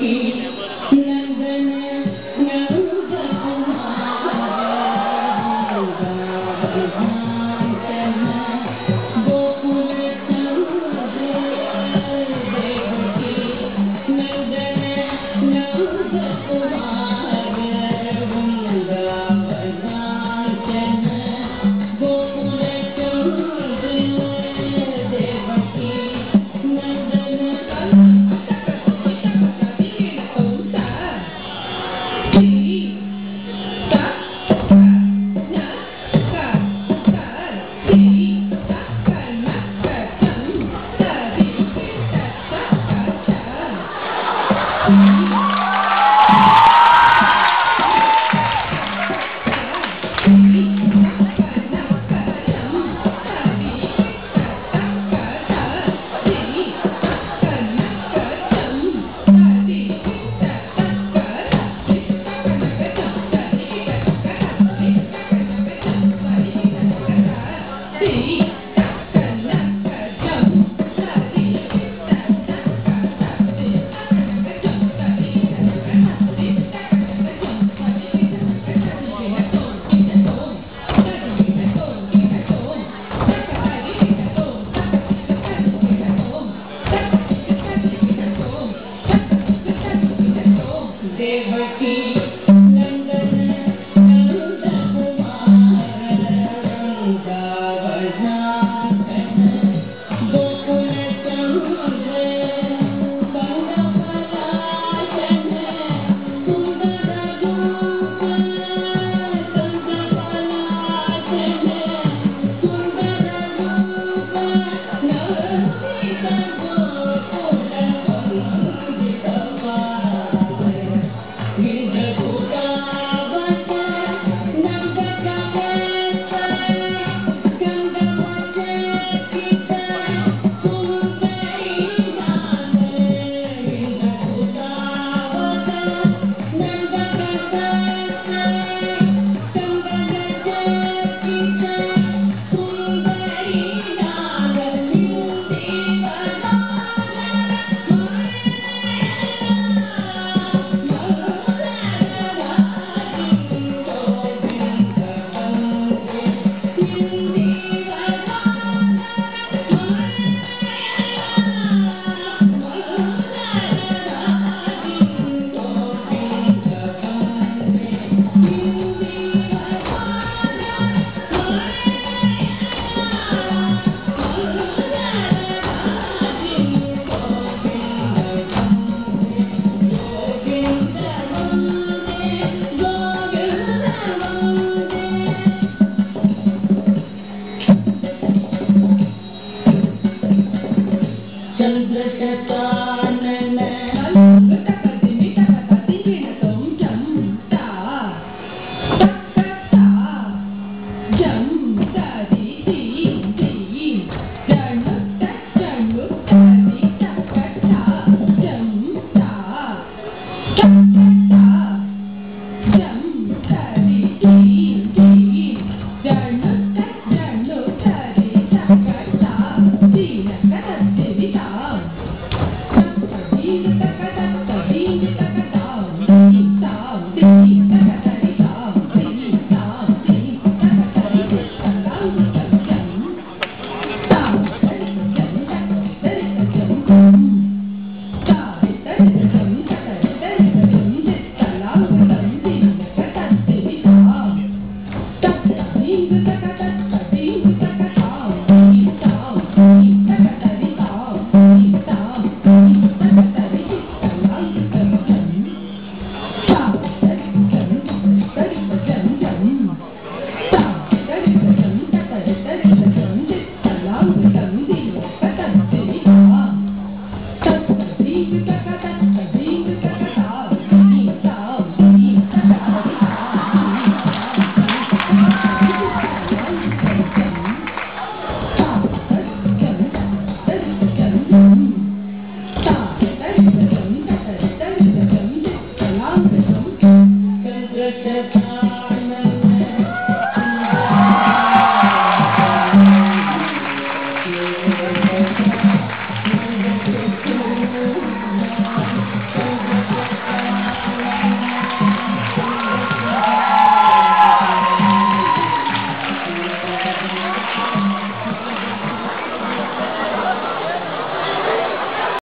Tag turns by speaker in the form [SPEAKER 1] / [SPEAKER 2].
[SPEAKER 1] you.
[SPEAKER 2] Thank you.